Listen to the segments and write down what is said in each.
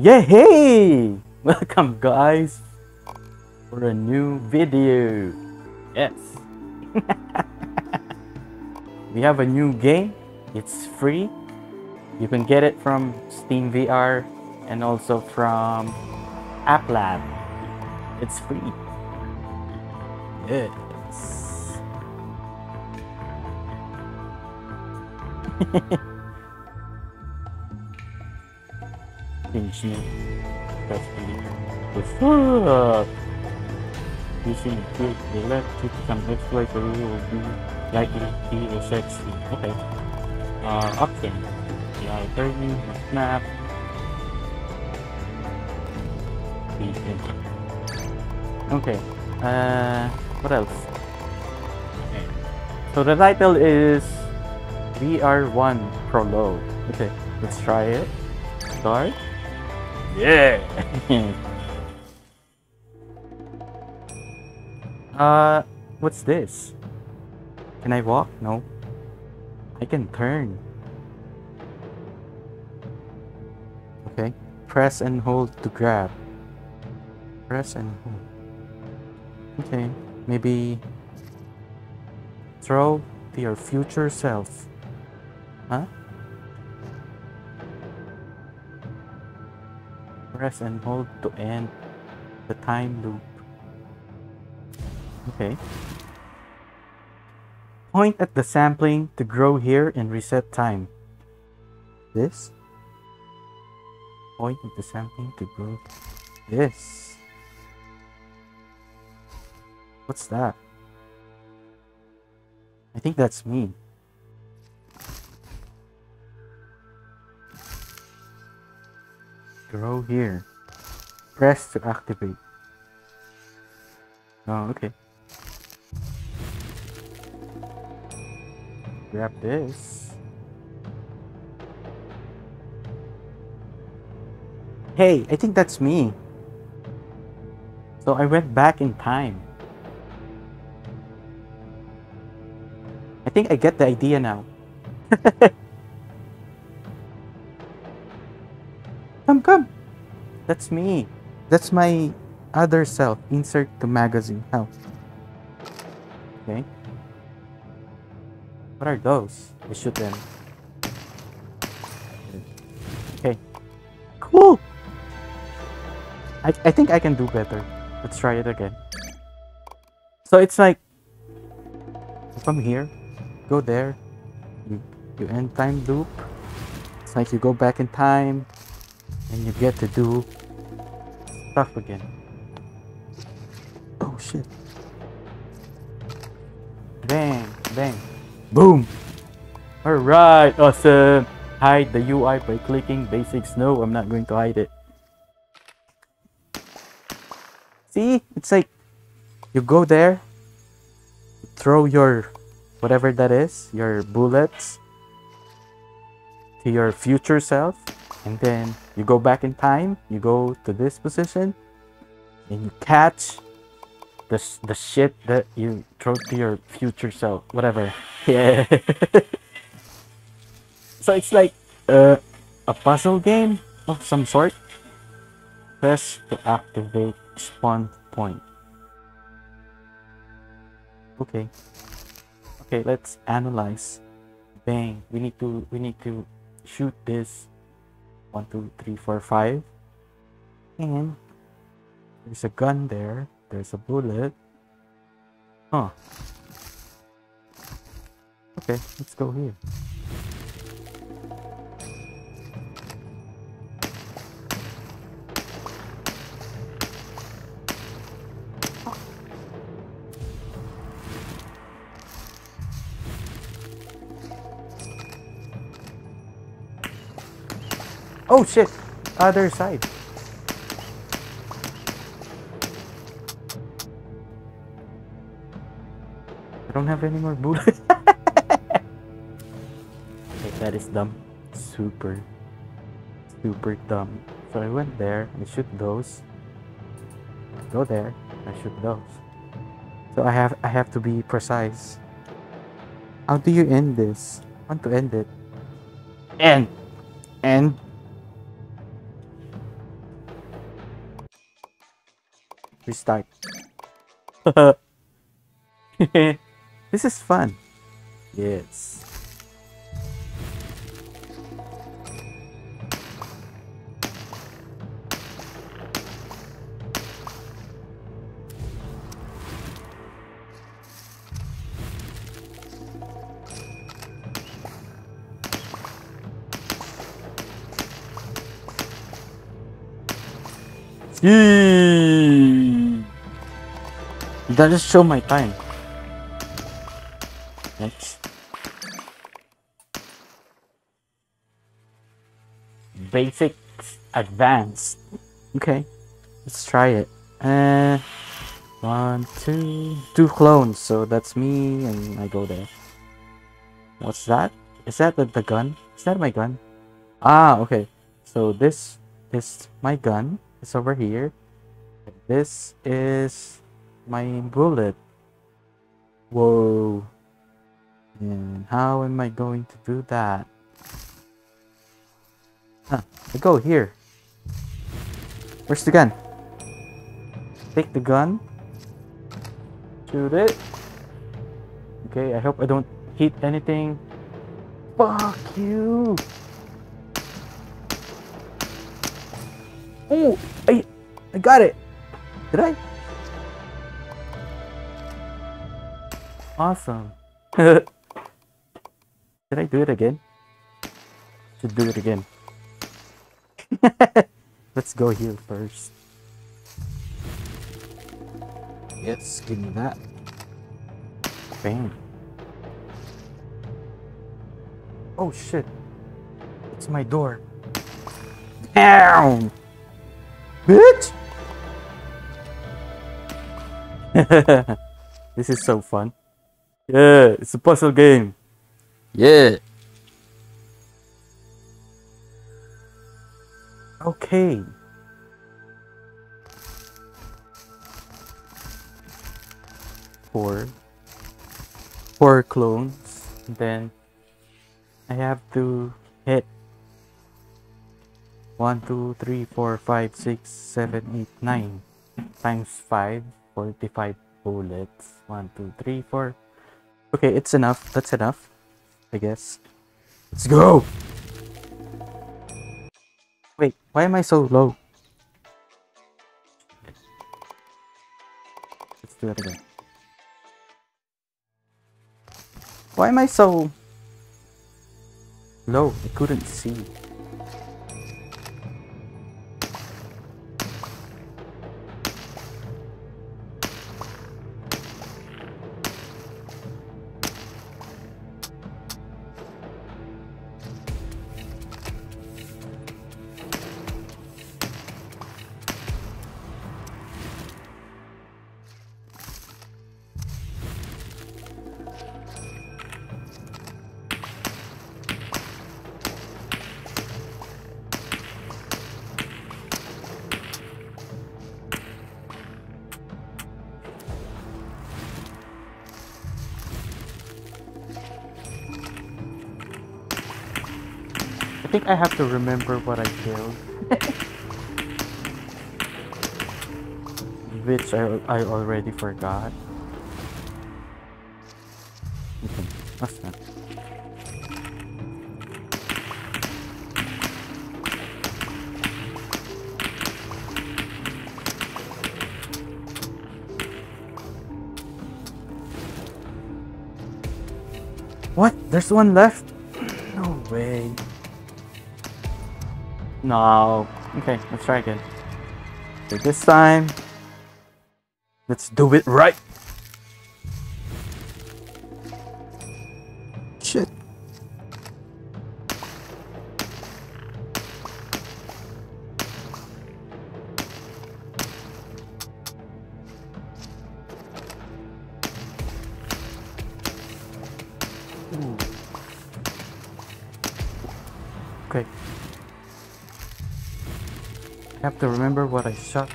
Yeah, hey! Welcome guys for a new video. Yes. we have a new game. It's free. You can get it from Steam VR and also from App Lab. It's free. Yes. Finish me. Press delete. What's up? Using click the left click some exploit the rule will be likely be a sexy. Okay. Uh option. Yeah, turning snap. Okay. Uh what else? Okay. So the title is We Are One Prologue. Okay, let's try it. Start. Yeah. uh, what's this? Can I walk? No. I can turn. Okay. Press and hold to grab. Press and hold. Okay. Maybe throw to your future self. Huh? Press and hold to end the time loop. Okay. Point at the sampling to grow here and reset time. This? Point at the sampling to grow. This. What's that? I think that's me. Grow here. Press to activate. Oh, okay. Grab this. Hey, I think that's me. So I went back in time. I think I get the idea now. That's me. That's my other self. Insert the magazine. How? Okay. What are those? We shoot them. Okay. Cool! I, I think I can do better. Let's try it again. So it's like, from here, go there, you, you end time loop. It's like you go back in time, and you get to do stuff again. Oh shit. Bang, bang, boom. Alright, awesome. Hide the UI by clicking basics. No, I'm not going to hide it. See, it's like you go there, throw your whatever that is, your bullets to your future self, and then you go back in time, you go to this position, and you catch the, the shit that you throw to your future self, whatever. Yeah. so it's like uh, a puzzle game of some sort. Press to activate spawn point. Okay. Okay, let's analyze. Bang. We need to we need to shoot this one, two, three, four, five. And there's a gun there. There's a bullet. Huh. Okay, let's go here. Oh shit! Other side. I don't have any more bullets. okay, that is dumb. Super, super dumb. So I went there, I shoot those. Go there, I shoot those. So I have I have to be precise. How do you end this? I want to end it. End. End. Restart. this is fun. Yes. Yee! That just show my time. Next. Basics advanced. Okay, let's try it. Uh, one, two, two clones. So that's me, and I go there. What's that? Is that the, the gun? Is that my gun? Ah, okay. So this is my gun. It's over here. This is my bullet. Whoa. And how am I going to do that? Huh, I go here. Where's the gun? Take the gun. Shoot it. Okay, I hope I don't hit anything. Fuck you! Oh, I, I got it. Did I? Awesome. Did I do it again? Should do it again. Let's go here first. Yes, give me that. Bam. Oh shit. It's my door. Down! Bitch! this is so fun. Yeah, it's a puzzle game. Yeah. Okay. Four. Four clones. Then I have to hit one, two, three, four, five, six, seven, eight, nine times 5, 45 bullets. One, two, three, four. Okay, it's enough. That's enough. I guess. Let's go! Wait, why am I so low? Let's do it again. Why am I so low? I couldn't see. I have to remember what I killed. Which I, I already forgot. Okay, what's that? What? There's one left? No. Okay, let's try again. Okay, this time, let's do it right. Have to remember what I shot.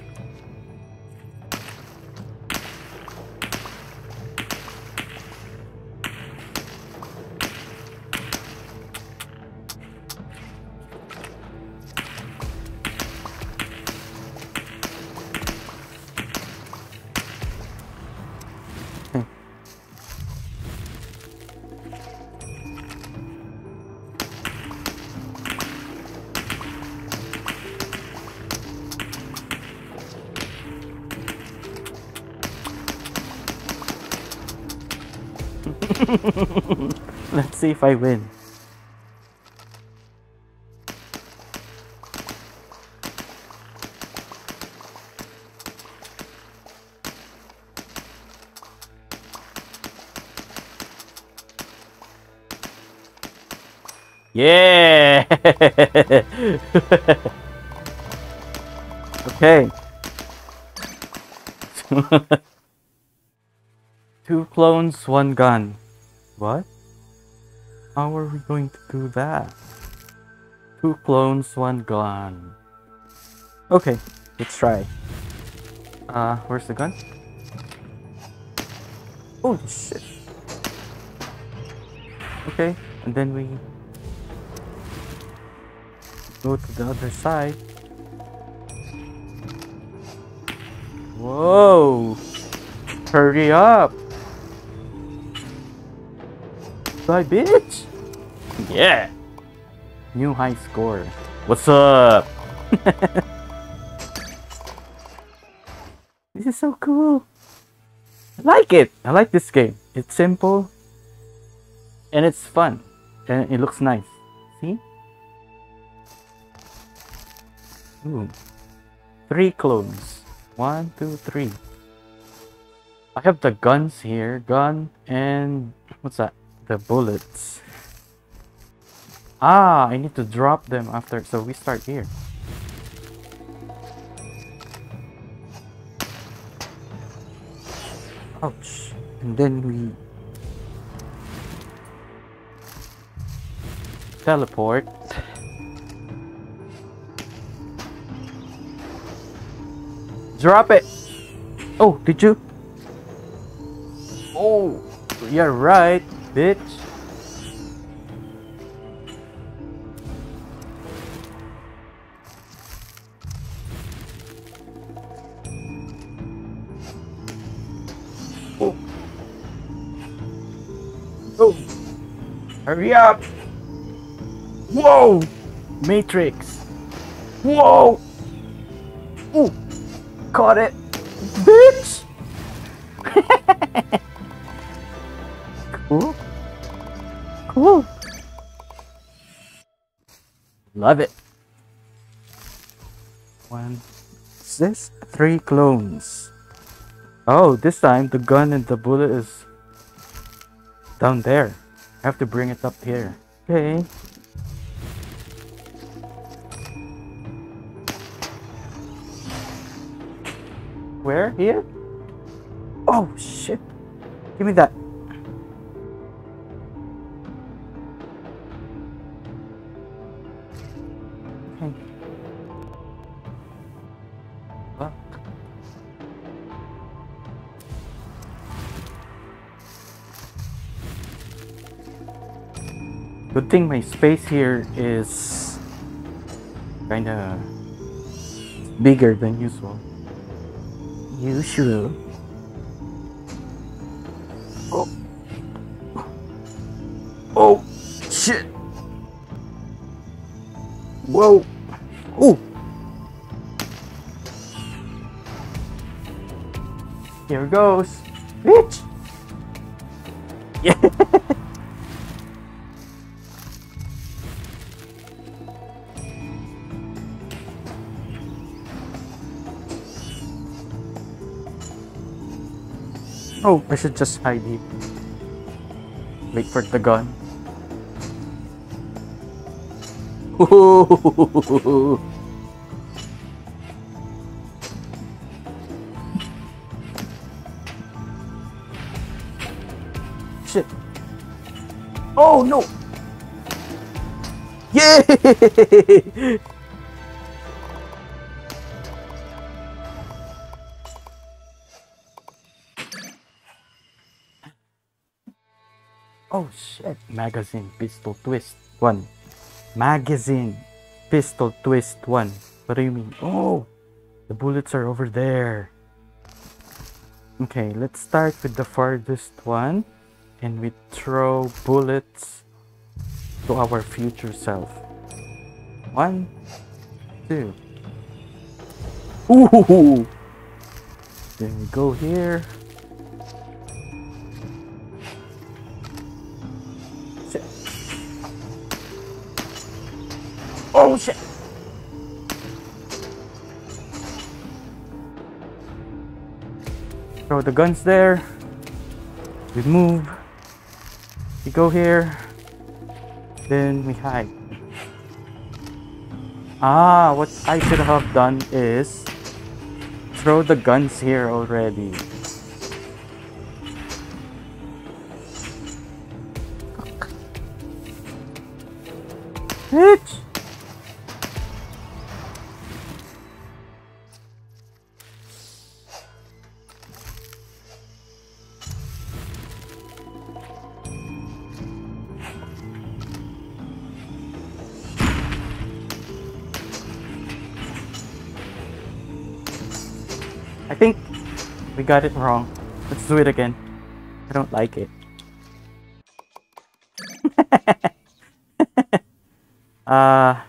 Let's see if I win. Yeah! okay. Two clones, one gun. What? How are we going to do that? Two clones, one gun. Okay, let's try. Uh, where's the gun? Oh shit. Okay, and then we go to the other side. Whoa! Hurry up! Bye, bitch! Yeah! New high score. What's up? this is so cool. I like it. I like this game. It's simple and it's fun and it looks nice. See? Ooh. Three clones. One, two, three. I have the guns here. Gun and... What's that? The bullets. Ah, I need to drop them after. So we start here. Ouch. And then we... Teleport. Drop it! Oh, did you? Oh, you're right, bitch. Oh. Oh. Hurry up! Whoa! Matrix! Whoa! Ooh! Caught it! Love it. One. What's this? Three clones. Oh, this time the gun and the bullet is down there. I have to bring it up here. Okay. Where? Here? Oh, shit. Give me that. Thing my space here is kinda bigger than usual. Usual. Oh. Oh, shit. Whoa. Oh. Here goes. Bitch. Oh, I should just hide here. Wait for the gun. Shit. Oh no! Yay! Oh shit. Magazine pistol twist one. Magazine pistol twist one. What do you mean? Oh, the bullets are over there. Okay, let's start with the farthest one and we throw bullets to our future self. One, two. Ooh! Then we go here. Throw the guns there. We move. We go here. Then we hide. Ah, what I should have done is throw the guns here already. Bitch! Got it wrong. Let's do it again. I don't like it. uh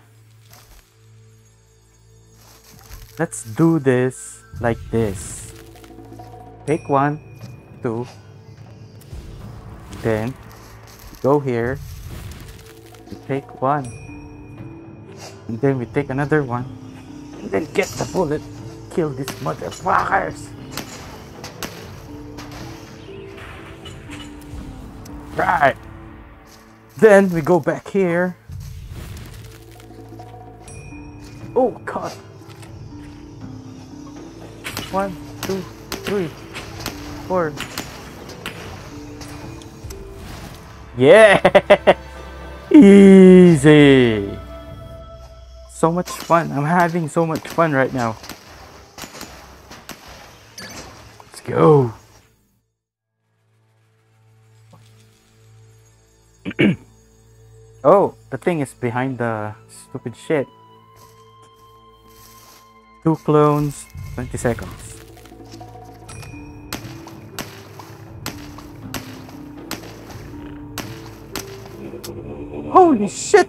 let's do this like this. Take one, two, then go here. We take one, and then we take another one, and then get the bullet kill these motherfuckers. Right. Then we go back here. Oh god. One, two, three, four. Yeah! Easy! So much fun. I'm having so much fun right now. Let's go. Oh, the thing is behind the stupid shit. Two clones, 20 seconds. Holy shit!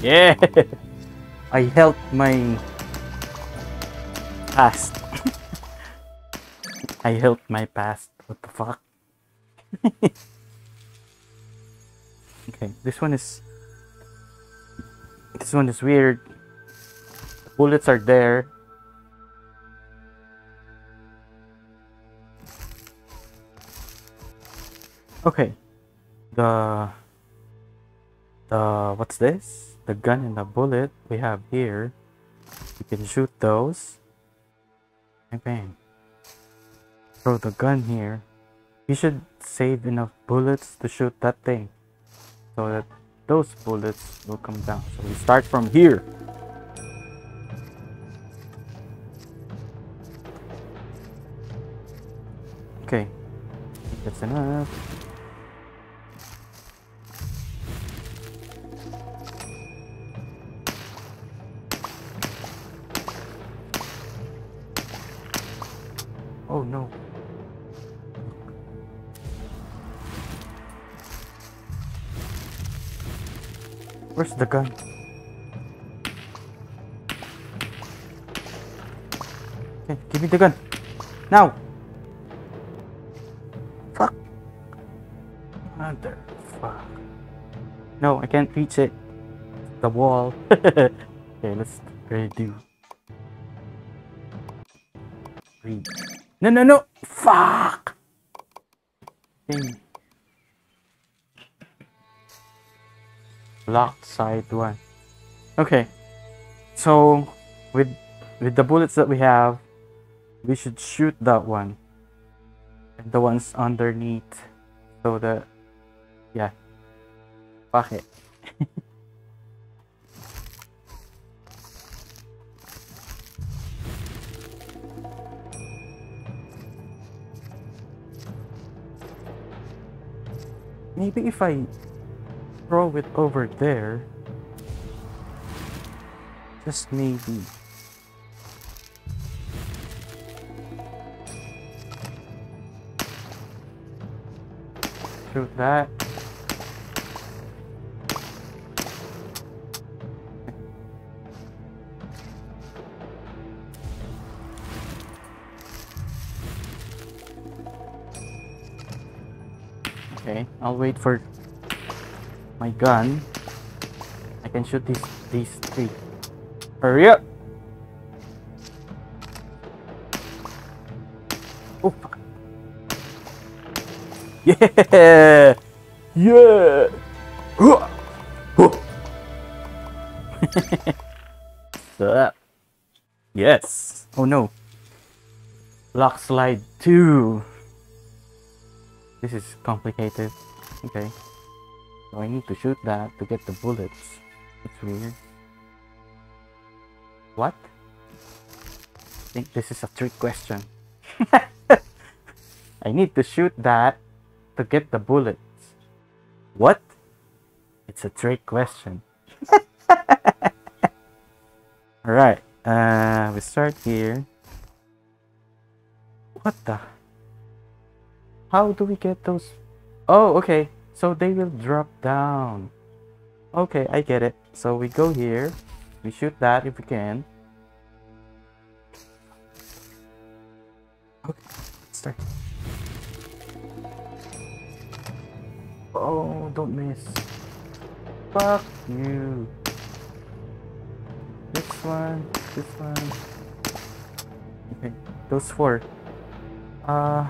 Yeah! I helped my past. I helped my past. What the fuck? okay, this one is... This one is weird. The bullets are there. Okay. The... The... What's this? the gun and the bullet we have here you can shoot those bang throw the gun here. You should save enough bullets to shoot that thing so that those bullets will come down. So we start from here. Okay. That's enough Oh no. Where's the gun? Okay, give me the gun. Now! Fuck. Mother fuck. No, I can't reach it. The wall. okay, let's redo. Read. No, no, no! Fuck! Thing. Locked side one. Okay. So, with with the bullets that we have, we should shoot that one. And the ones underneath. So that, yeah. Fuck it. Maybe if I throw it over there, just maybe. Shoot that. I'll wait for my gun. I can shoot these these three. Hurry up! Oh fuck. Yeah! Yeah! Sup? Yes! Oh no. Lock slide 2. This is complicated. Okay. So I need to shoot that to get the bullets. That's weird. What? I think this is a trick question. I need to shoot that to get the bullets. What? It's a trick question. Alright, uh, we start here. What the? How do we get those? Oh, okay. So they will drop down. Okay, I get it. So we go here. We shoot that if we can. Okay, let's start. Oh, don't miss. Fuck you. This one, this one. Okay, those four. Uh.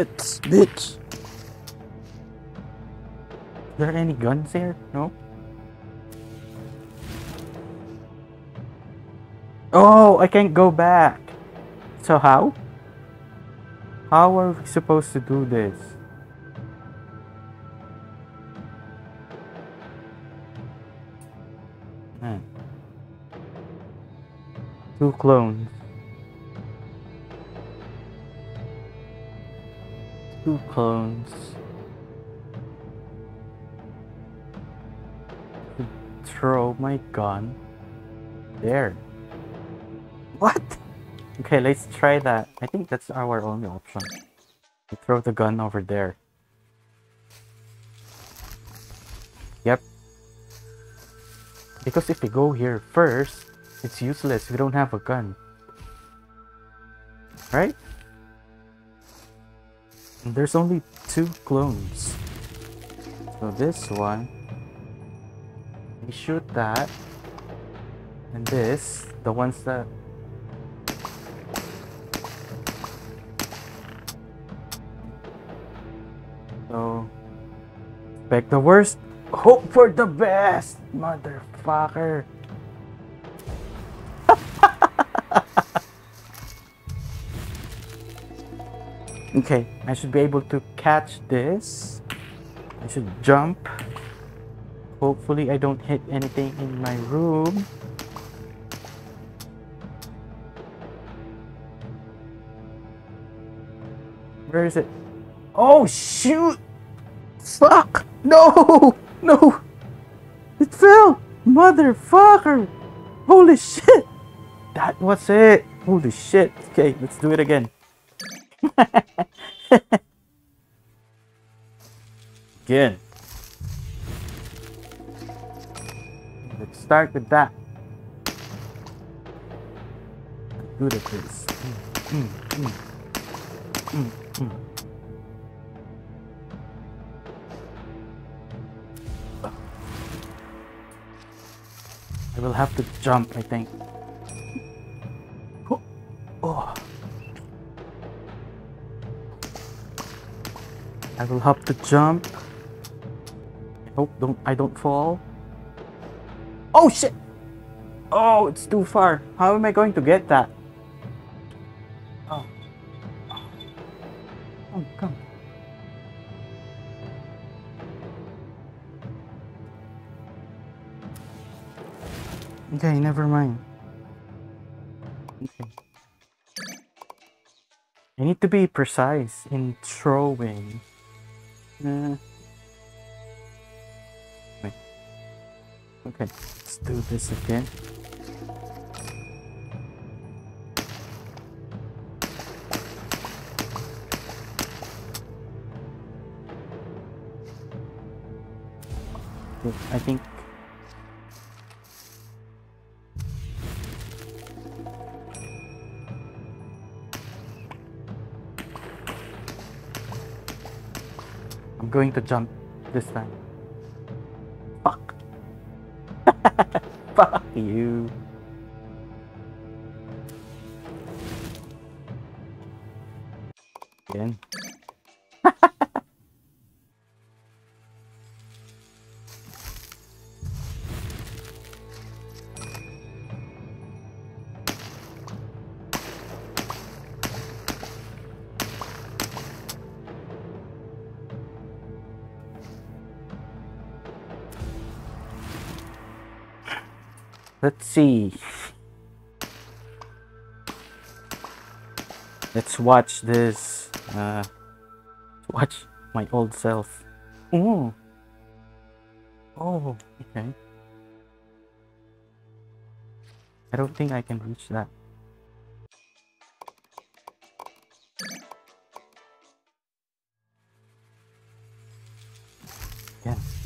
Let's, bitch. there are any guns here? No? Oh, I can't go back. So how? How are we supposed to do this? Hmm. Two clones. Two clones. Throw my gun there. What? Okay, let's try that. I think that's our only option. We throw the gun over there. Yep. Because if we go here first, it's useless. We don't have a gun. Right? There's only two clones. So this one, we shoot that. And this, the ones that So, expect the worst, hope for the best, motherfucker. Okay, I should be able to catch this. I should jump. Hopefully I don't hit anything in my room. Where is it? Oh shoot! Fuck! No! No! It fell! Motherfucker! Holy shit! That was it! Holy shit! Okay, let's do it again. again. Let's start with that. Good at this. I will have to jump, I think. I will have to jump. I hope don't I don't fall. Oh shit! Oh, it's too far. How am I going to get that? Oh. Oh, come. Okay, never mind. Okay. I need to be precise in throwing. Uh, wait. Okay, let's do this again. I think I'm going to jump this time. Fuck. Fuck you. See. Let's watch this. Uh, watch my old self. Oh. Oh, okay. I don't think I can reach that. Again.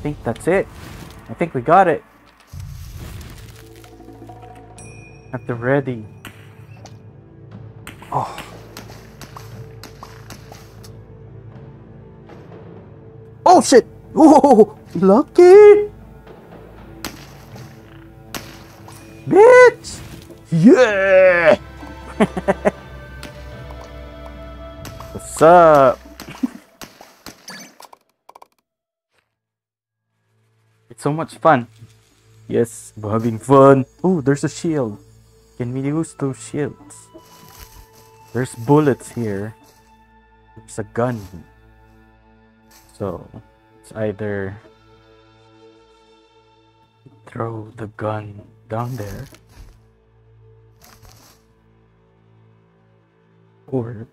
Think that's it. I think we got it. At the ready. Oh. Oh shit! Oh, lucky! Bitch! Yeah! What's up? So much fun. Yes, we're having fun. Oh, there's a shield. Can we use those shields? There's bullets here. There's a gun. So, it's either throw the gun down there or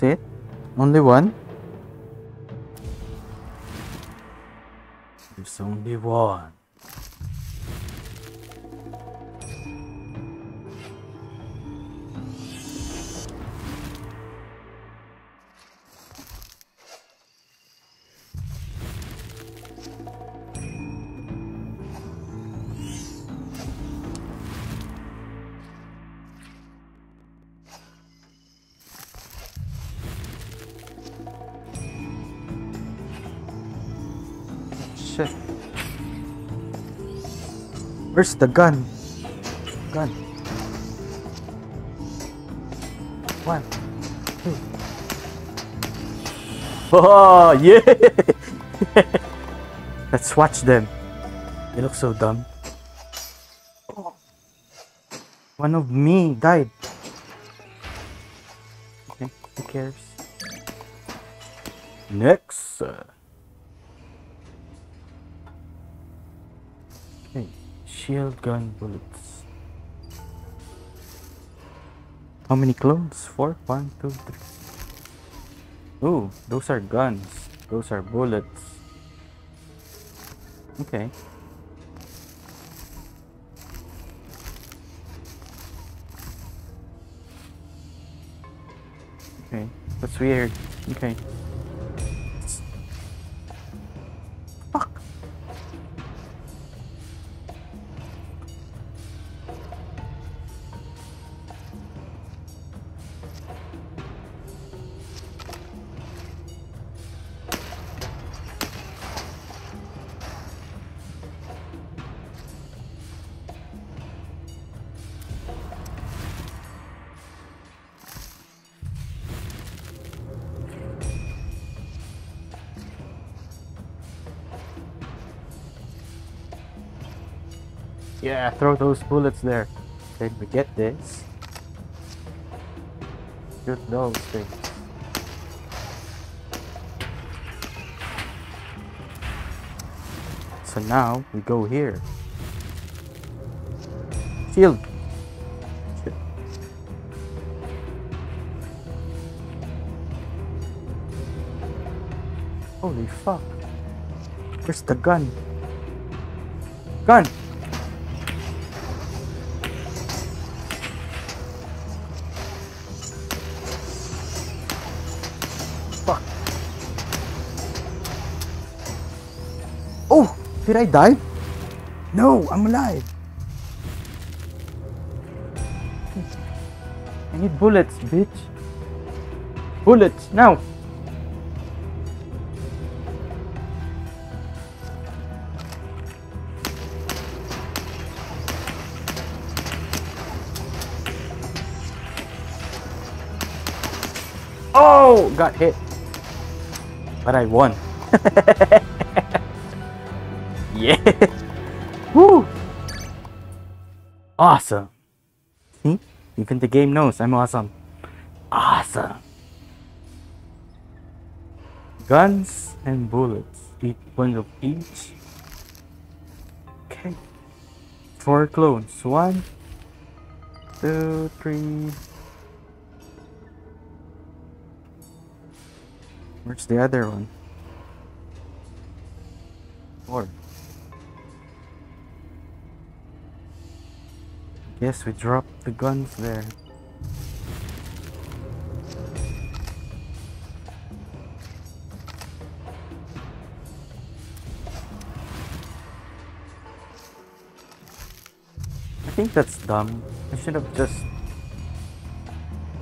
That's it? Only one? There's only one. Where's the gun? Gun. One. Two. Oh, yeah! Let's watch them. They look so dumb. One of me died. Okay, who cares? Next. Okay, shield gun bullets. How many clones? Four? One, two, three. Ooh, those are guns. Those are bullets. Okay. Okay, that's weird. Okay. throw those bullets there. Then we get this. Shoot those things. So now we go here. Shield. Holy fuck. Where's the gun? Gun! Did I die? No, I'm alive. I need bullets, bitch. Bullets, now! Oh! Got hit. But I won. yeah! Woo! Awesome. See? Even the game knows I'm awesome. Awesome. Guns and bullets. Each one of each. Okay. Four clones. One, two, three. Where's the other one? Four. Yes, we dropped the guns there. I think that's dumb. I should have just...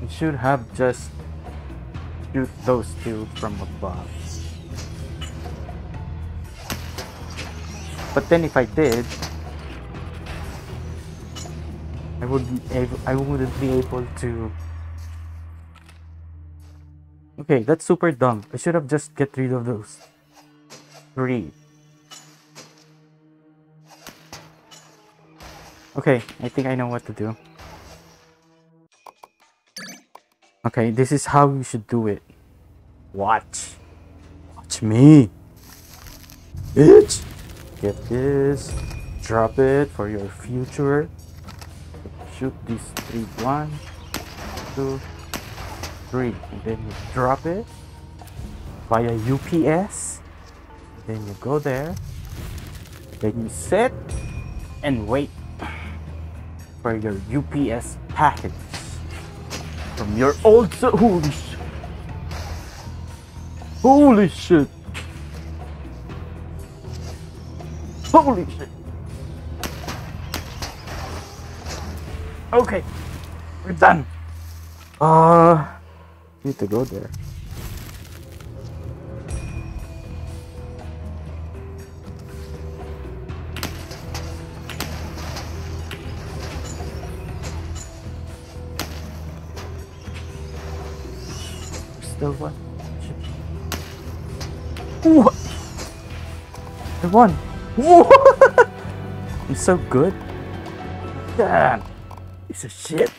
I should have just shoot those two from above. But then if I did, I wouldn't able, I wouldn't be able to. Okay, that's super dumb. I should have just get rid of those three. Okay, I think I know what to do. Okay, this is how you should do it. Watch. Watch me. Bitch. Get this. Drop it for your future. Shoot these three. One, two, three. And then you drop it via UPS. Then you go there. Then you sit and wait for your UPS package from your old so holy shit. Holy shit. Holy shit. Okay. We're done. Uh need to go there. Still one. What? I won. What? I'm so good. Damn. Piece of shit.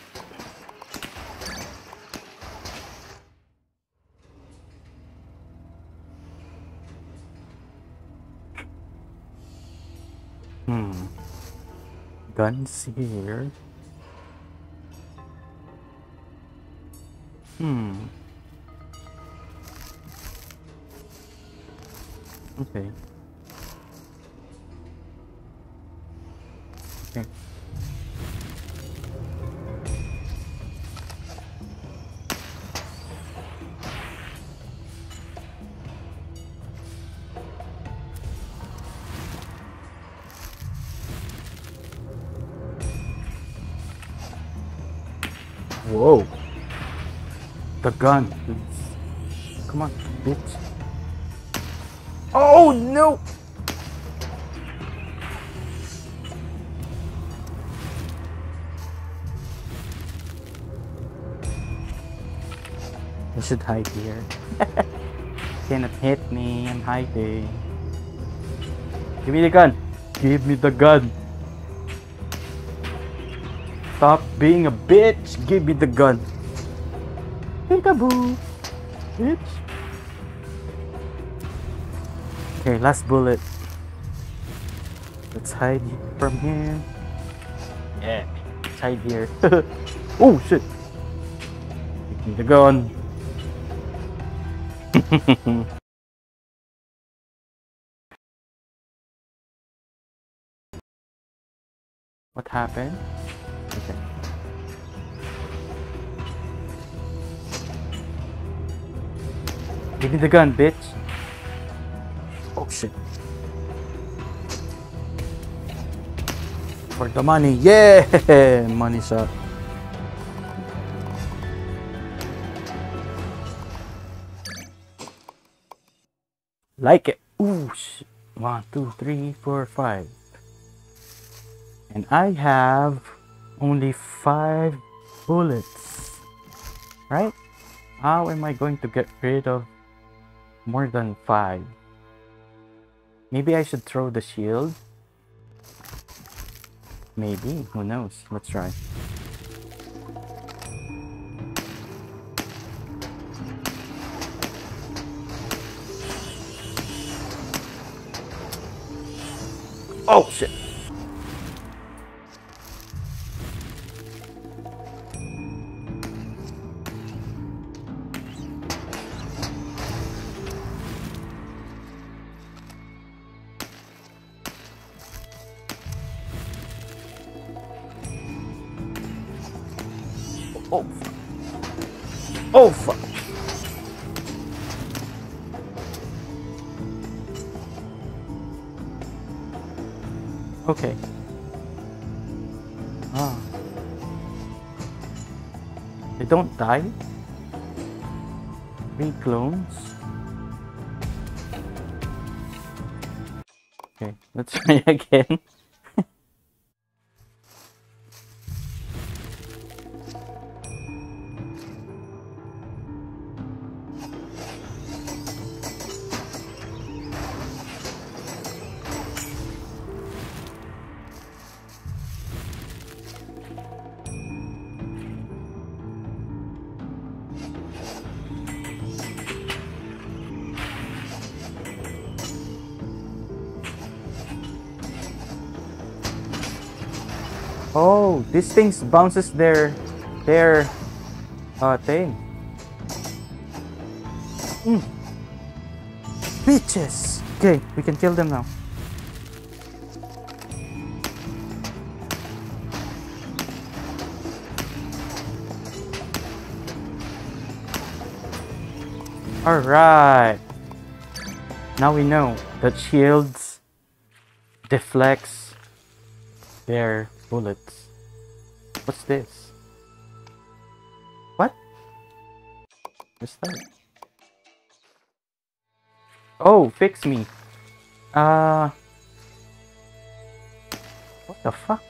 Hmm. Guns here. Hmm. Okay. Okay. Gun. Come on, bitch. Oh no! I should hide here. Cannot hit me, I'm hiding. Give me the gun! Give me the gun! Stop being a bitch! Give me the gun! Peekaboo. Oops. Okay, last bullet. Let's hide from here. Yeah, let's hide here. oh shit! Give the gun. what happened? Give me the gun, bitch. Oh shit. For the money. Yeah! Money shot. Like it. Ooh, shit. One, two, three, four, five. And I have only five bullets. Right? How am I going to get rid of more than five? Maybe I should throw the shield. Maybe. Who knows? Let's try. Oh shit. Don't die? Three clones? Okay, let's try again. These things bounces their their uh thing. Mm. Bitches. Okay, we can kill them now. All right. Now we know that shields deflects their bullets. This? What? What's that? Oh, fix me. Uh. What the fuck?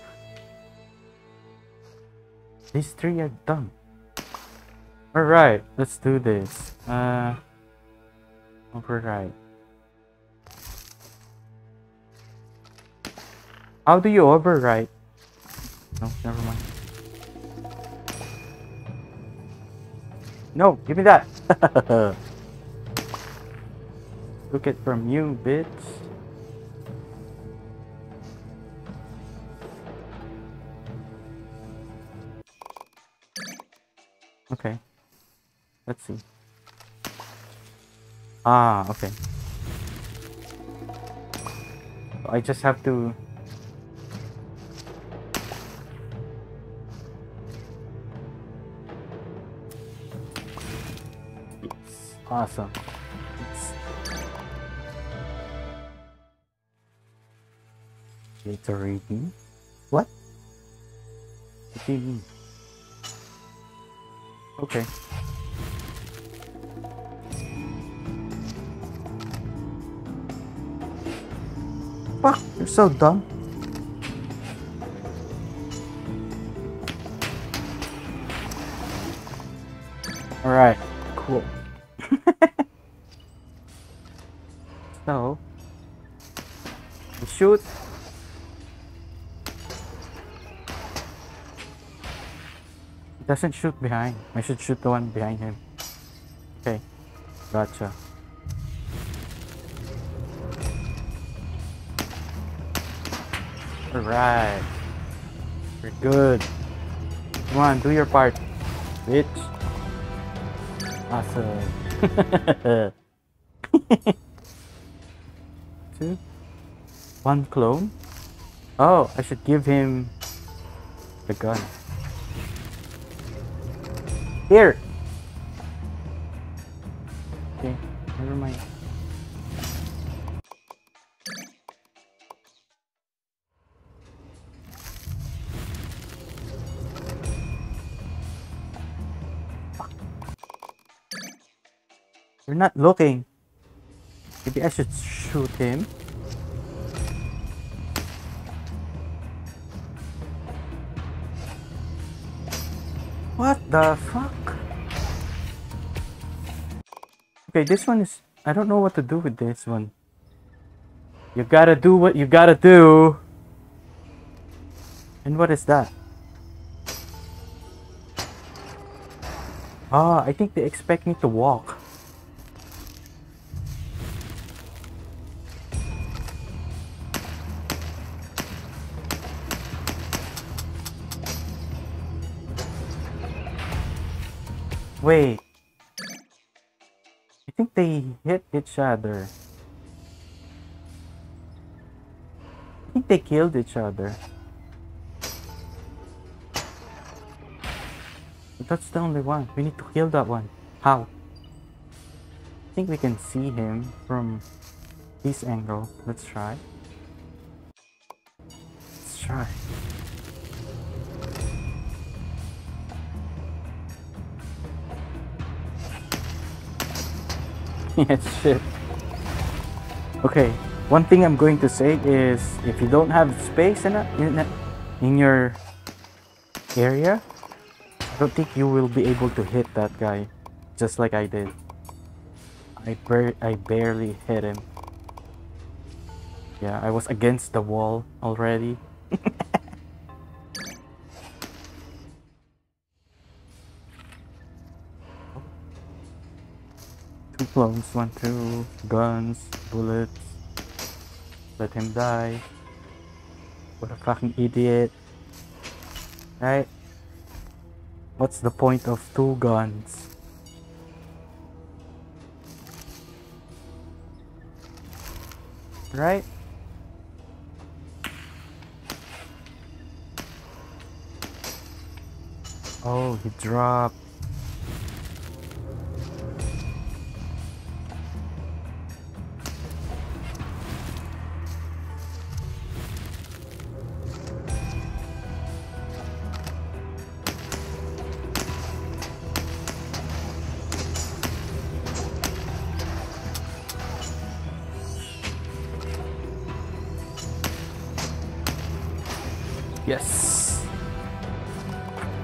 These three are done. Alright, let's do this. Uh. Override. How do you override? No, never mind. No, give me that! Took it from you, bitch. Okay. Let's see. Ah, okay. I just have to Awesome. Gatorade. What? What do you mean? Okay. Fuck, you're so dumb. Alright, cool. Doesn't shoot behind. I should shoot the one behind him. Okay, gotcha. Alright. We're good. Come on, do your part, bitch. Awesome. Two. One clone. Oh, I should give him the gun. Here! Okay, never mind. You're not looking. Maybe I should shoot him. What the fuck? Okay, this one is... I don't know what to do with this one. You gotta do what you gotta do. And what is that? Ah, I think they expect me to walk. Wait. They hit each other. I think they killed each other. That's the only one. We need to kill that one. How? I think we can see him from this angle. Let's try. Let's try. Shit. Okay, one thing I'm going to say is if you don't have space in, a, in, a, in your area, I don't think you will be able to hit that guy just like I did. I, bar I barely hit him. Yeah, I was against the wall already. clones, one, two, guns, bullets. Let him die. What a fucking idiot. Right? What's the point of two guns? Right? Oh, he dropped.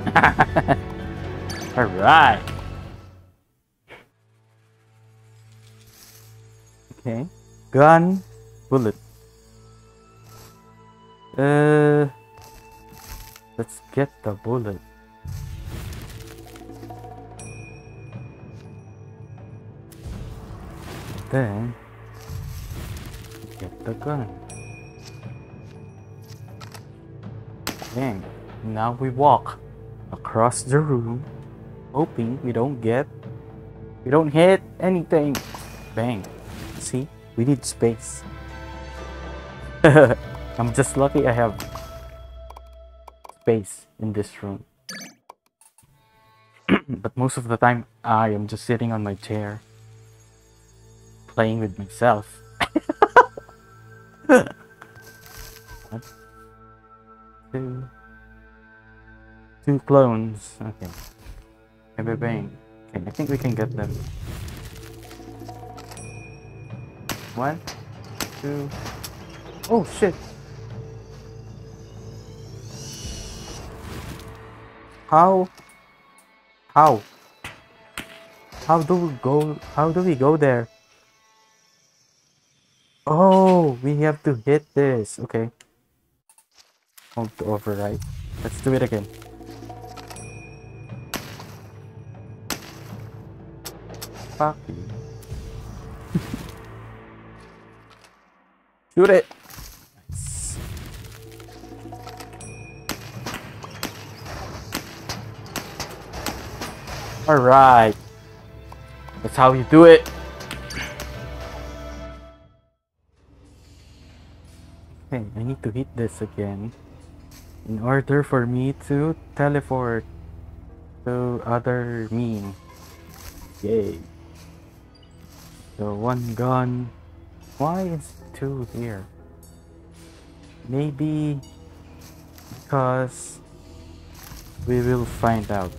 All right. Okay. Gun, bullet. Uh, let's get the bullet. Then get the gun. Dang. Now we walk across the room, hoping we don't get, we don't hit anything. Bang. See? We need space. I'm just lucky I have space in this room. but most of the time, I am just sitting on my chair, playing with myself. One, two, two clones. Okay. Bang. Okay, I think we can get them. One, two. Oh shit! How? How? How do we go? How do we go there? Oh, we have to hit this. Okay. Hold to override. Let's do it again. Fuck. Shoot it! Alright. That's how you do it. Okay, I need to hit this again. in order for me to teleport to other mean. Yay. So one gun. Why is two here? Maybe because we will find out.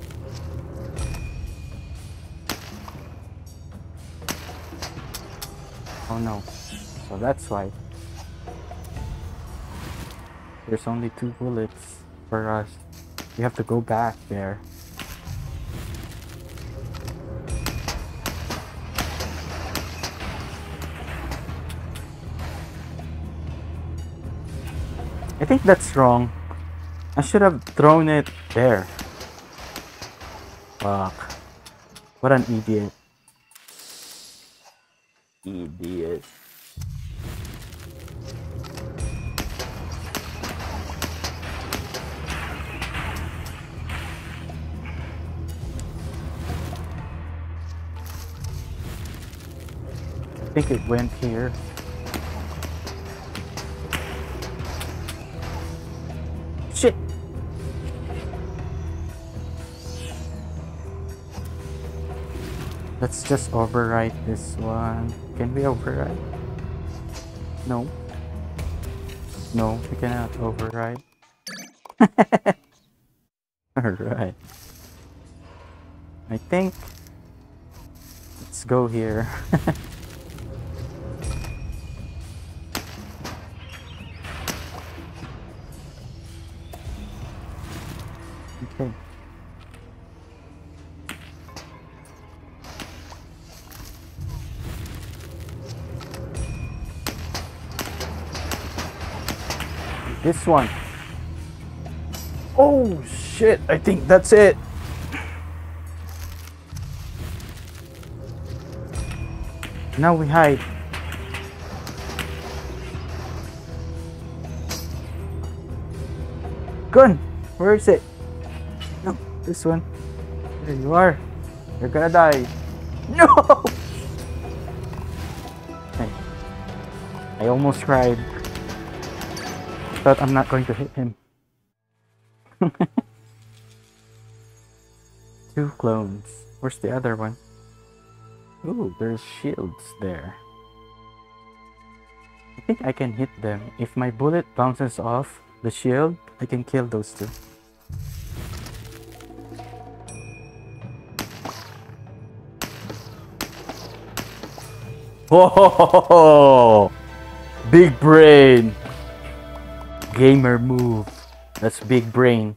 Oh no. So that's why. There's only two bullets for us. We have to go back there. I think that's wrong. I should have thrown it there. Fuck. What an idiot. Idiot. I think it went here. Let's just overwrite this one. Can we overwrite? No. No, we cannot overwrite. Alright. I think... Let's go here. This one. Oh shit, I think that's it. Now we hide. Gun! Where is it? No, this one. There you are. You're gonna die. No! I almost cried. Thought I'm not going to hit him. Two clones. Where's the other one? Ooh, there's shields there. I think I can hit them. If my bullet bounces off the shield, I can kill those two. Whoa! Big brain! Gamer move. That's big brain.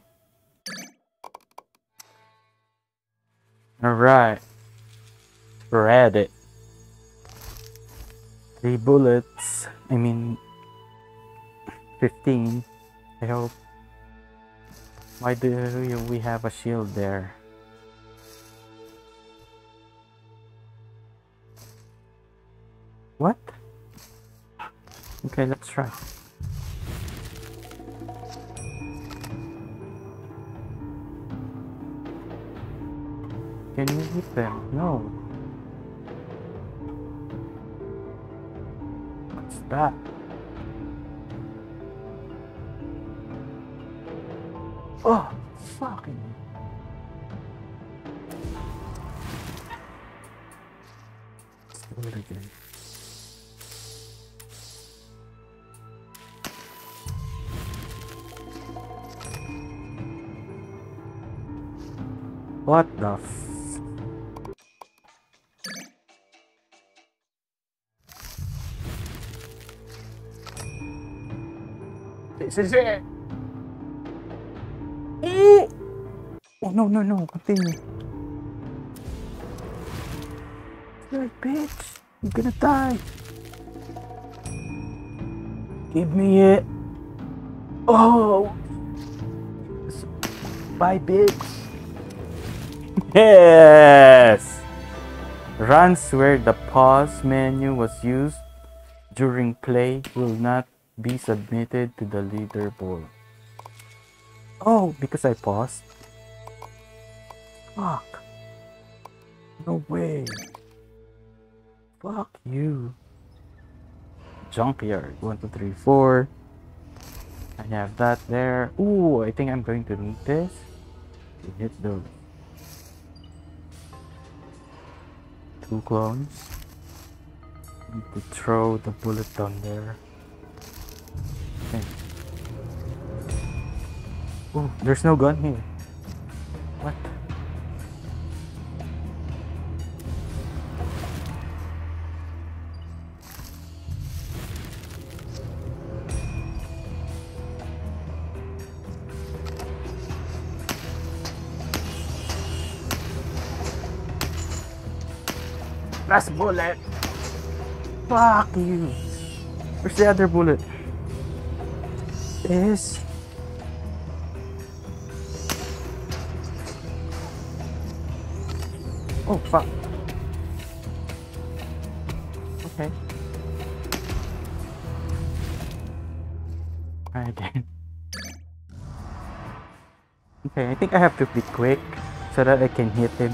Alright. Read it. Three bullets. I mean, 15. I hope. Why do we have a shield there? What? Okay, let's try. Can you hit them? No. What's that? Oh, fucking. Do it again. What the f- This is it! Oh! Oh no no no, continue. Good bitch! You're gonna die! Give me it! Oh! Bye bitch! Yes! Runs where the pause menu was used during play will not be submitted to the leaderboard. Oh, because I paused? Fuck. No way. Fuck you. Junkyard. One, two, three, four. I have that there. Ooh, I think I'm going to need this to hit those two clones. Need to throw the bullet down there. Okay. Ooh, there's no gun here. What? Last bullet! Fuck you! Where's the other bullet? Is Oh fuck. Okay. Alright then. Okay, I think I have to be quick so that I can hit him.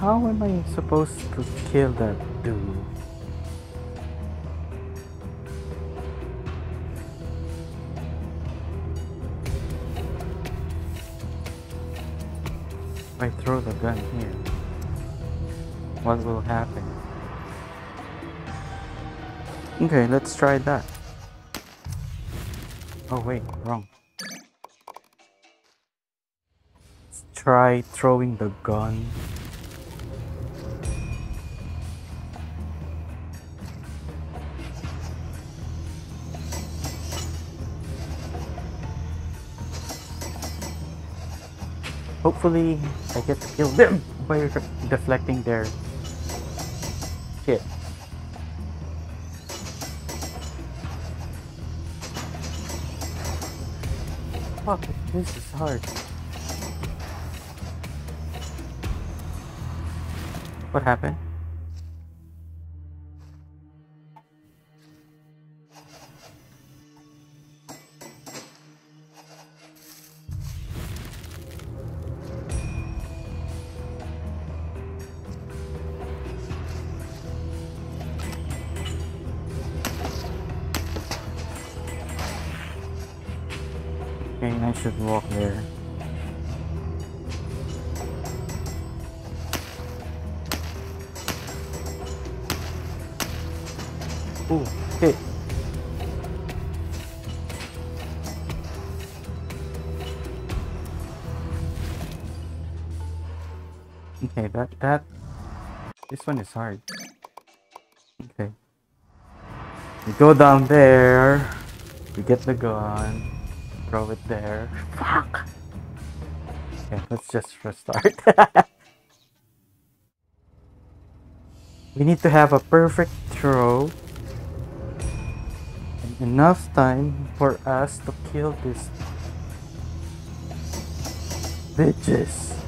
How am I supposed to kill that dude? If I throw the gun here, what will happen? Okay, let's try that. Oh wait, wrong. Let's try throwing the gun Hopefully, I get to kill them by deflecting their shit. Fuck, this is hard. What happened? I should walk there. Ooh, hit. Okay, that that this one is hard. Okay. We go down there. We get the gun. Throw it there. Fuck. Okay, let's just restart. we need to have a perfect throw. And enough time for us to kill these bitches.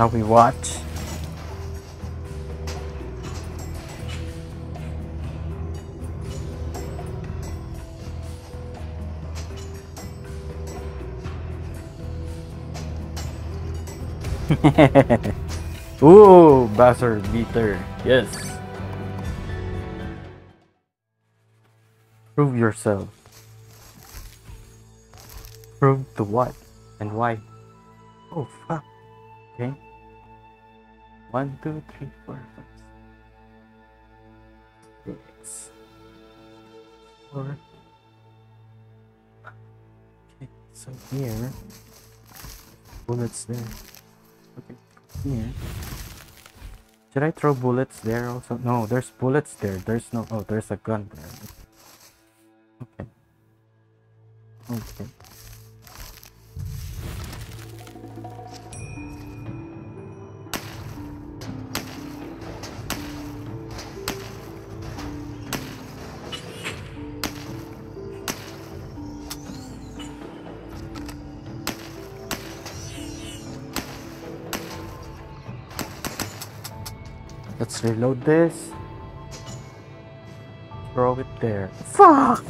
Now we watch. Ooh, buzzer beater. Yes. Prove yourself. Prove to what and why? Oh fuck. Okay. One, two, three, four, five, six, four. Okay. So here, bullets there. Okay, here. Should I throw bullets there also? No, there's bullets there. There's no. Oh, there's a gun there. Okay. Okay. Reload this. Throw it there. Fuck!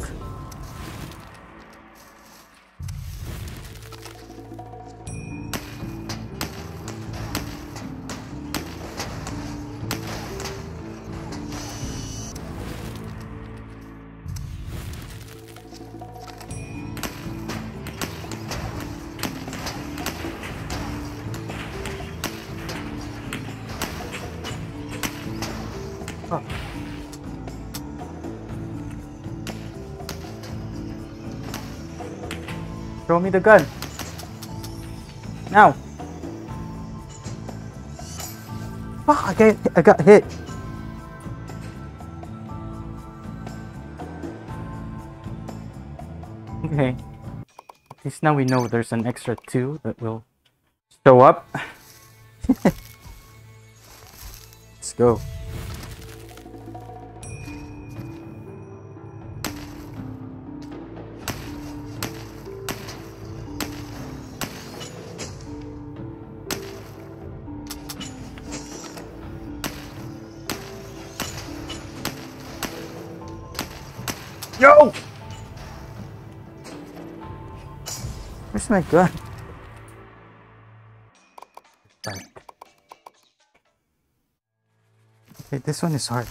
The gun. Now. Fuck, I got, I got hit. Okay. At least now we know there's an extra two that will show up. Let's go. My gun? Right. Okay, this one is hard.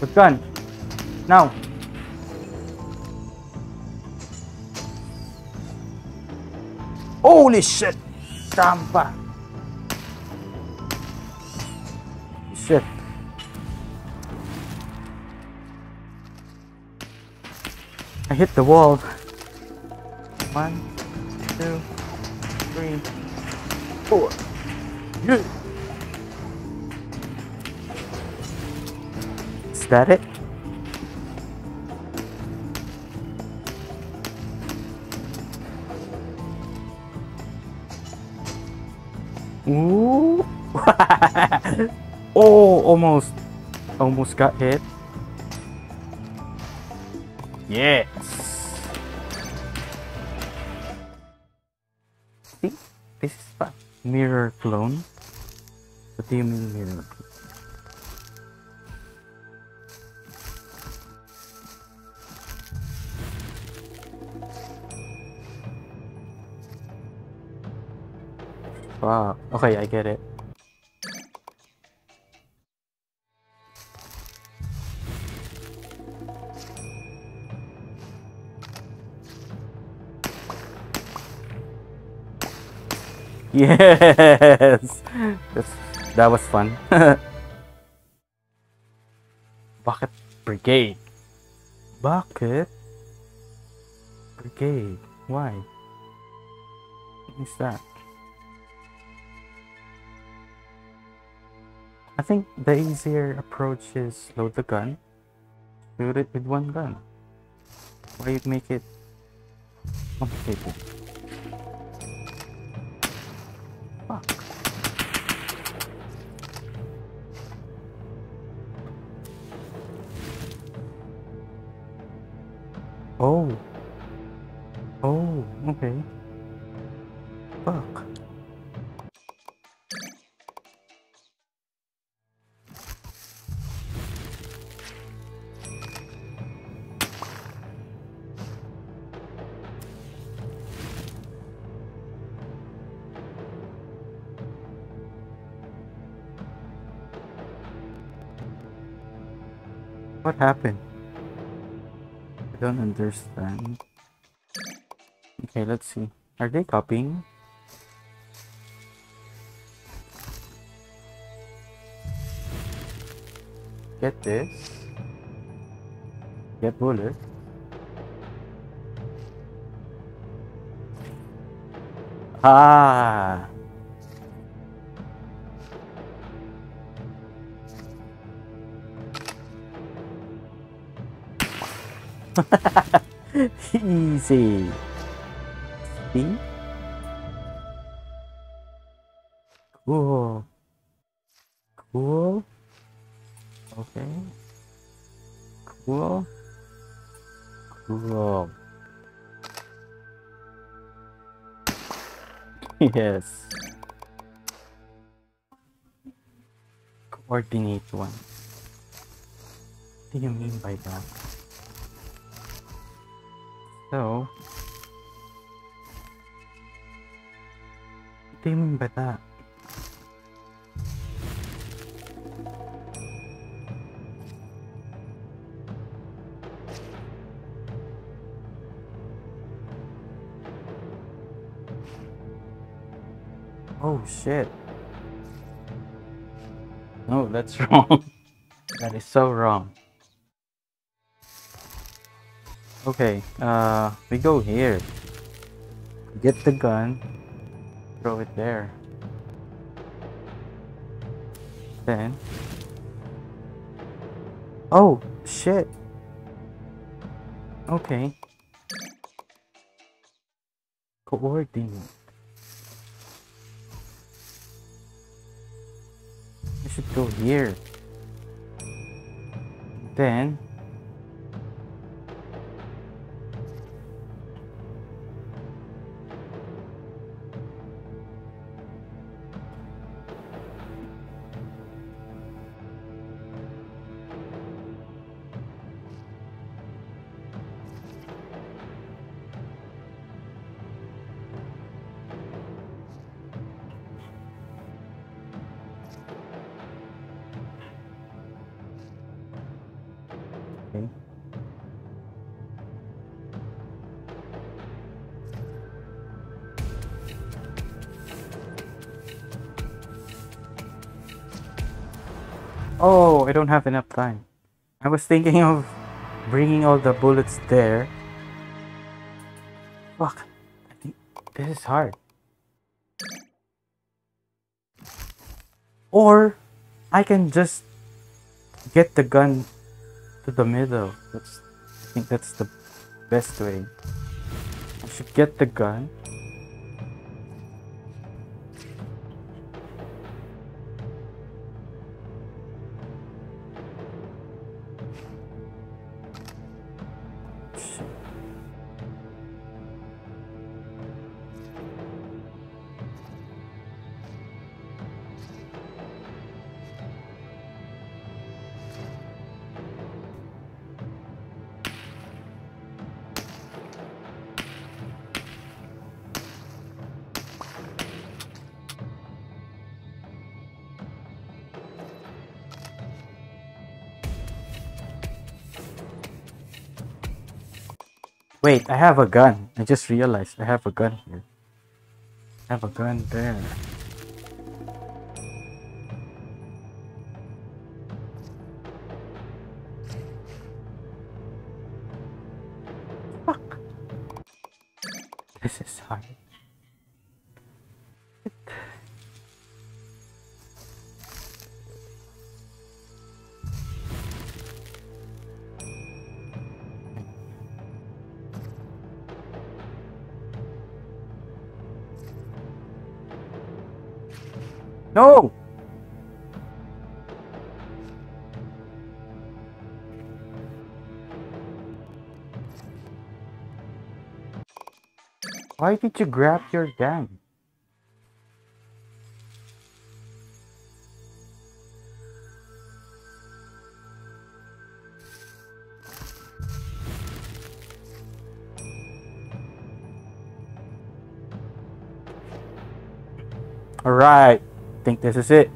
The gun. Now. Holy shit! Trampa! Shit. I hit the wall. One, two, Is that it? Ooh. oh, almost. Almost got hit. Yes. See? This is fun. Mirror clone. What do you mean mirror clone? Okay, I get it. Yes! That's, that was fun. Bucket Brigade. Bucket Brigade. Why? What is that? Think the easier approach is load the gun, shoot it with one gun. Why make it complicated? What happened? I don't understand. Okay, let's see. Are they copying? Get this. Get bullet. Ah. Easy. See? Cool. Cool. Okay. Cool. Cool. yes. Coordinate one. What do you mean by that? So, what do you mean by that? Oh shit. No, that's wrong. that is so wrong. Okay, uh, we go here. Get the gun. Throw it there. Then. Oh, shit. Okay. Coordinate. I should go here. Then. Oh, I don't have enough time. I was thinking of bringing all the bullets there. Fuck. I think this is hard. Or I can just get the gun to the middle. That's I think that's the best way. I should get the gun. Wait, I have a gun. I just realized I have a gun here. I have a gun there. You grab your gun? Alright, think this is it.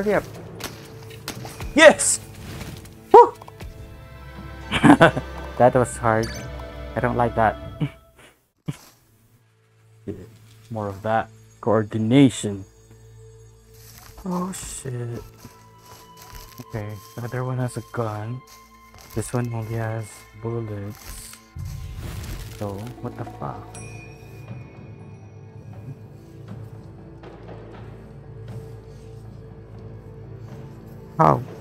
Hurry up. Yes! Woo! that was hard. I don't like that. More of that. Coordination. Oh shit. Okay, the other one has a gun. This one only has bullets. So, what the fuck? How?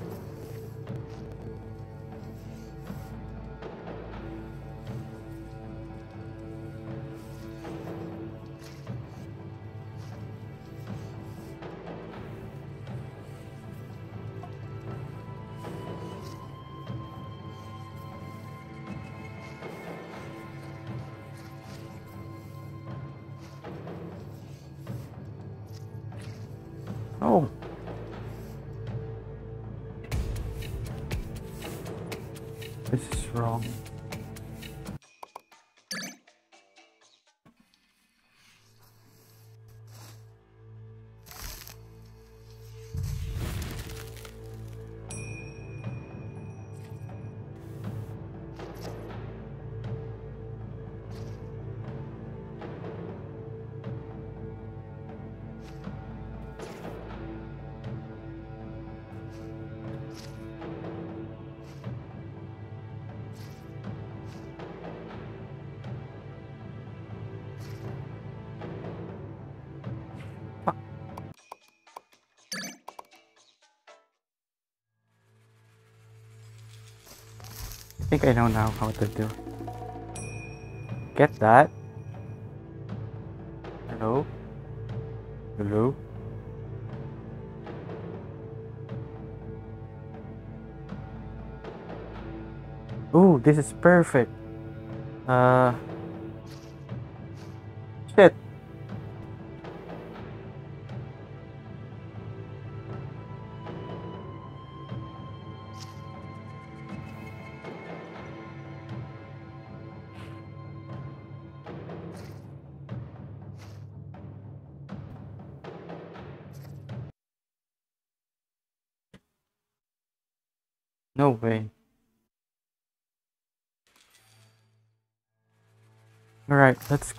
Think I know now how to do. Get that? Hello? Hello? Ooh, this is perfect. Uh.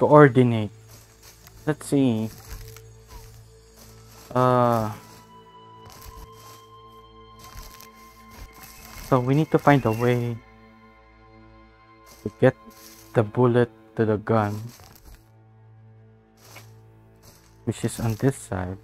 Coordinate. Let's see. Uh. So we need to find a way to get the bullet to the gun. Which is on this side.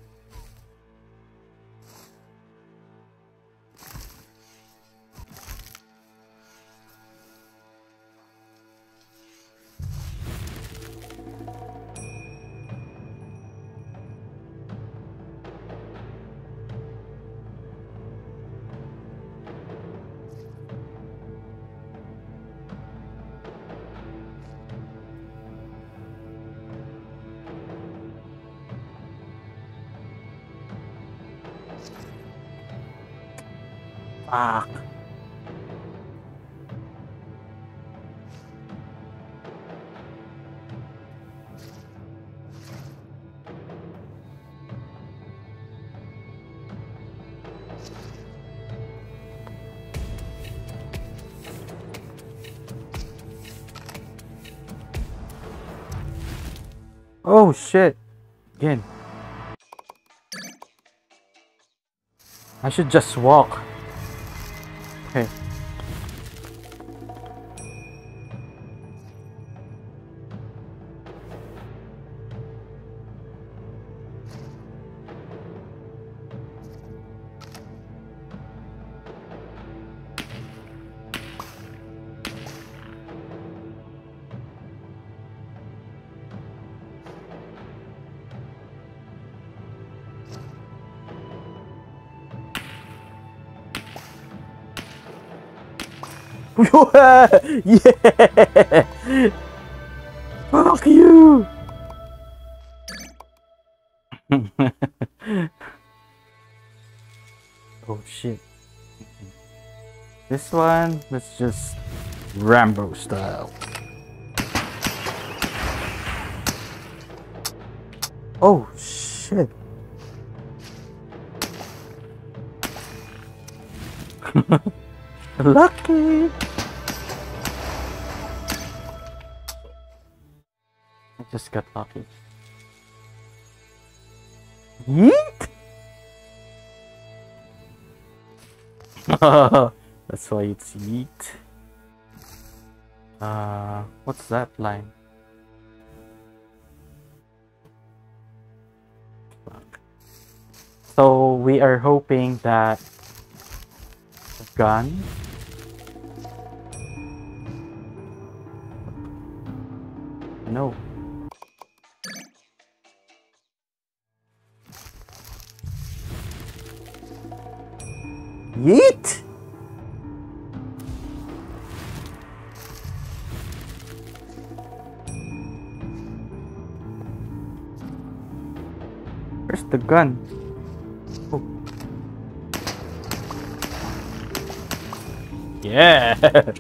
Should just walk. Okay. yeah! Fuck you! oh shit. This one, let's just Rambo style. Oh shit. Lucky. Got lucky. Yeet! That's why it's yeet. Uh, what's that line? So we are hoping that gun No. Oh. Yeah!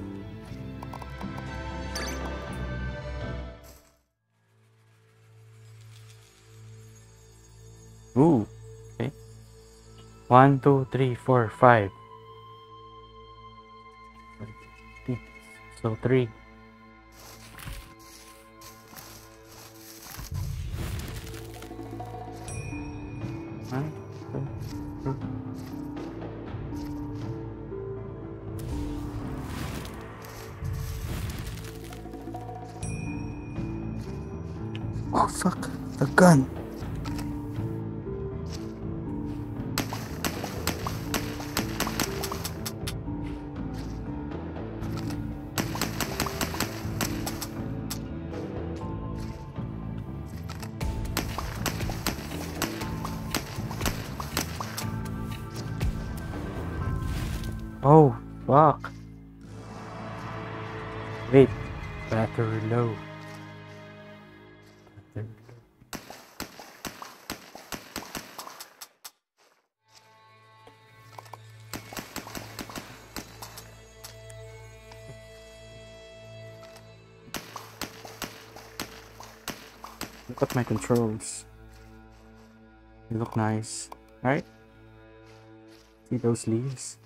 Ooh. Okay. One, two, three, four, five. So three. Oh fuck, the gun. Oh, fuck. Wait, battery low. My controls. They look nice, right? See those leaves?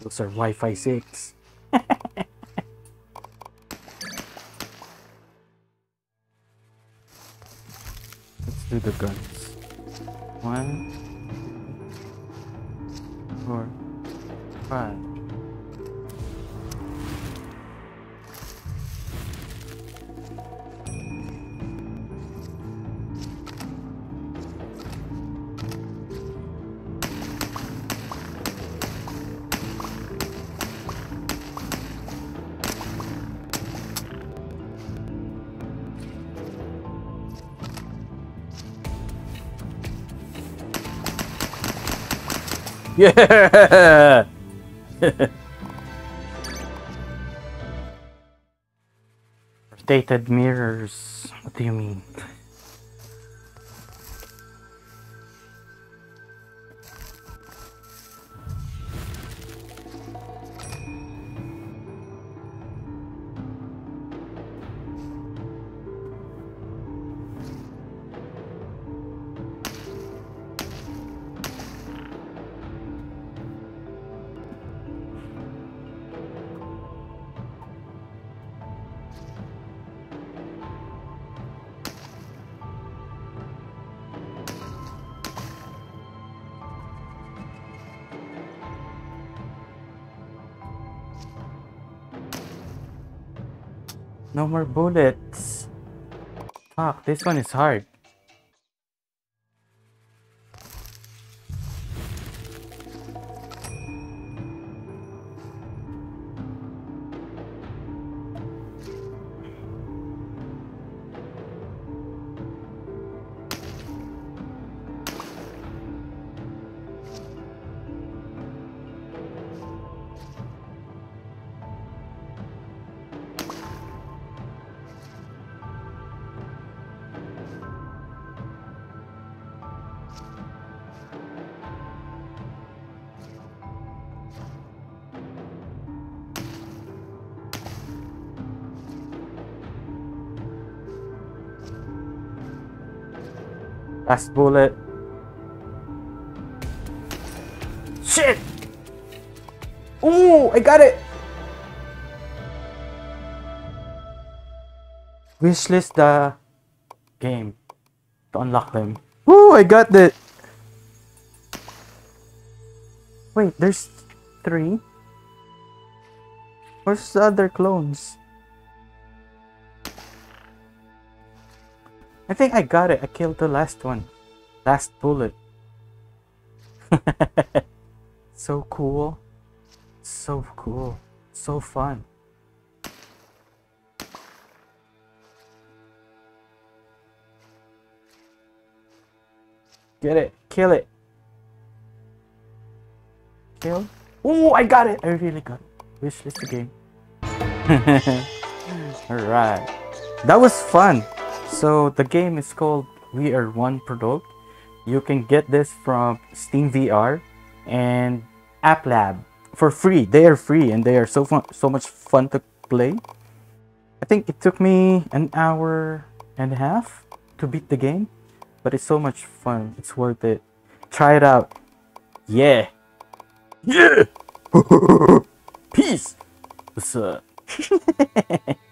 Those are Wi-Fi 6. Let's do the guns. One, four, five. Yeah! Mirrors. What do you mean? No more bullets. Fuck, this one is hard. Last bullet. Shit! Ooh, I got it! Wishlist the game to unlock them. Ooh, I got it! Wait, there's three? Where's the other clones? I think I got it. I killed the last one. Last bullet. so cool. So cool. So fun. Get it. Kill it. Kill. Oh, I got it. I really got it. Wishlist the game. Alright. That was fun. So the game is called We Are One Prologue. You can get this from Steam VR and App Lab for free. They are free and they are so fun, so much fun to play. I think it took me an hour and a half to beat the game, but it's so much fun. It's worth it. Try it out. Yeah. Yeah. Peace. What's up?